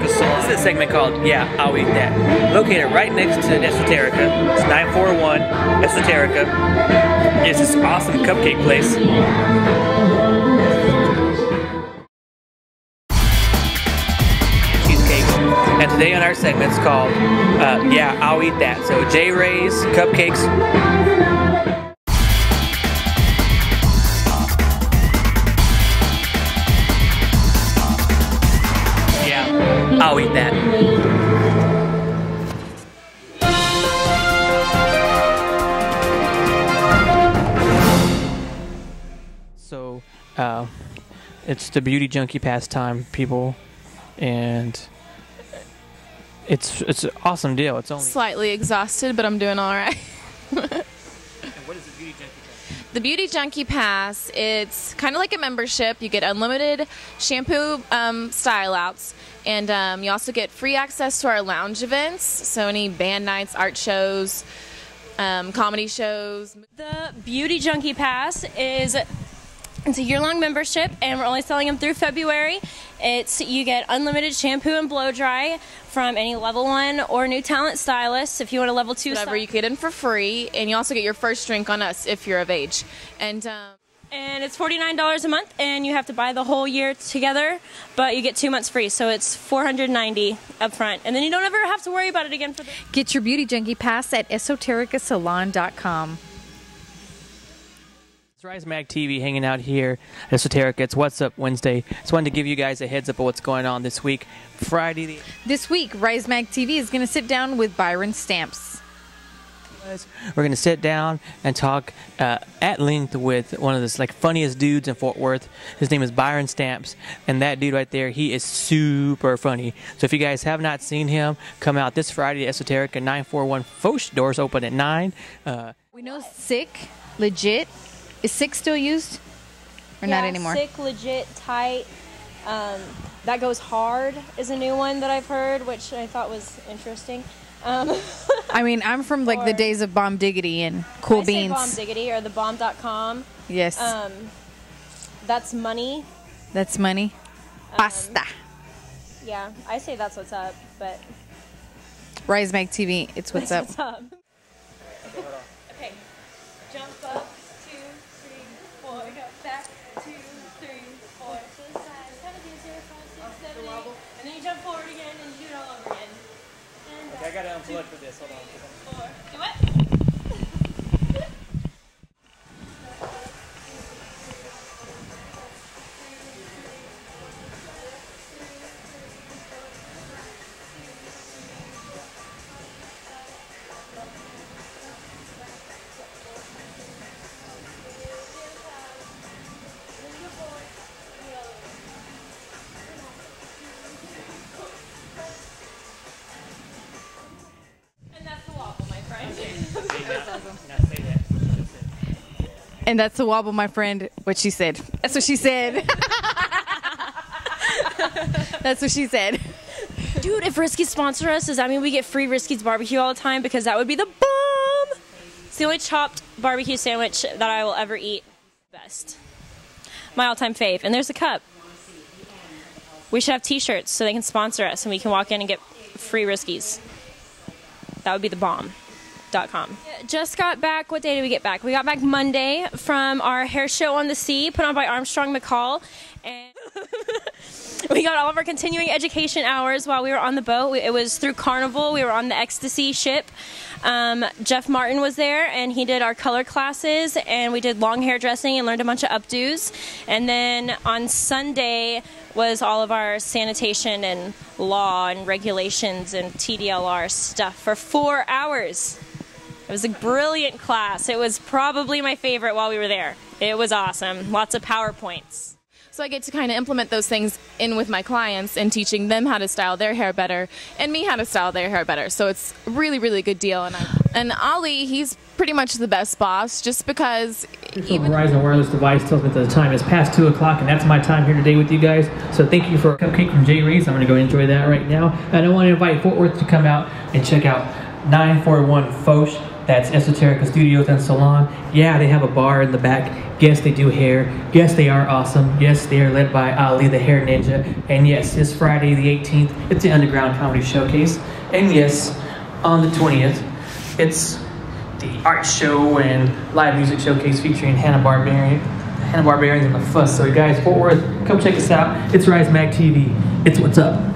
This is a segment called Yeah, I'll Eat That. Located right next to Esoterica. It's 941 Esoterica. It's this awesome cupcake place. Cheesecake. And today on our segment it's called uh, Yeah, I'll Eat That. So J Ray's Cupcakes. Uh, it's the beauty junkie pastime, people, and it's it's an awesome deal. It's only. Slightly exhausted, but I'm doing all right. What is the beauty junkie? Pass? The Beauty Junkie Pass, it's kind of like a membership. You get unlimited shampoo um, style outs, and um, you also get free access to our lounge events. So, any band nights, art shows, um, comedy shows. The Beauty Junkie Pass is it's a year-long membership, and we're only selling them through February. It's you get unlimited shampoo and blow dry from any level one or new talent stylist. If you want a level two, Whatever style- you get in for free, and you also get your first drink on us if you're of age. And um, and it's forty-nine dollars a month, and you have to buy the whole year together, but you get two months free, so it's four hundred ninety up front, and then you don't ever have to worry about it again for the. Get your beauty junkie pass at esotericasalon.com. It's Rize Mag TV hanging out here at Esoterica. It's What's Up Wednesday. Just wanted to give you guys a heads up of what's going on this week. Friday, the This week, Rize Mag TV is going to sit down with Byron Stamps. we're going to sit down and talk uh, at length with one of the like funniest dudes in Fort Worth. His name is Byron Stamps, and that dude right there, he is super funny. So if you guys have not seen him, come out this Friday at Esoterica 941 Foch. Doors open at nine. Uh, We know Sick, legit. Is Sick still used? Or not Yeah, anymore? Sick, legit, tight. Um, that goes hard is a new one that I've heard, which I thought was interesting. Um, I mean, I'm from like the days of Bomb Diggity and Cool I say Beans. bomb diggity or the bomb.com. yes, Um, that's money. that's money. Pasta. Yeah, I say that's what's up, but Rize Mag TV, it's what's up. what's up. okay, jump up, two, three, four, go back, two, three, four, to the side, seven, eight, zero, five, six, seven, eight, and then you jump forward again and you do it all over again. And back, got to unplug for this. Hold on. And that's the wobble, my friend. What she said. That's what she said. that's what she said. Dude, if Riscky sponsor us, does that mean we get free Riscky's barbecue all the time? Because that would be the bomb. It's the only chopped barbecue sandwich that I will ever eat. Best. My all-time fave. And there's a cup. We should have T-shirts so they can sponsor us and we can walk in and get free Risckys. That would be the bomb. Com. Just got back. What day did we get back? We got back Monday from our hair show on the sea, put on by Armstrong McCall, and we got all of our continuing education hours while we were on the boat. It was through Carnival. We were on the Ecstasy ship. Um, Jeff Martin was there, and he did our color classes, and we did long hair dressing and learned a bunch of updos. And then on Sunday was all of our sanitation and law and regulations and TDLR stuff for four hours. It was a brilliant class. It was probably my favorite while we were there. It was awesome. Lots of PowerPoints. So I get to kind of implement those things in with my clients and teaching them how to style their hair better and me how to style their hair better. So it's really, really good deal. And I, and Ali, he's pretty much the best boss just because even Verizon wireless device tells me that the time is past two o'clock, and that's my time here today with you guys. So thank you for a cupcake from J Reese. I'm going to go enjoy that right now. And I want to invite Fort Worth to come out and check out 941 Foch. That's Esoterica Studios and Salon. Yeah, they have a bar in the back. Yes, they do hair. Yes, they are awesome. Yes, they are led by Ali, the hair ninja. And yes, this Friday the 18th, it's the Underground Comedy Showcase. And yes, on the 20th, it's the art show and live music showcase featuring Hanna Barbarian, Hanna Barbarians and the Fuss. So, guys, Fort Worth, come check us out. It's Rize Mag TV. It's what's up.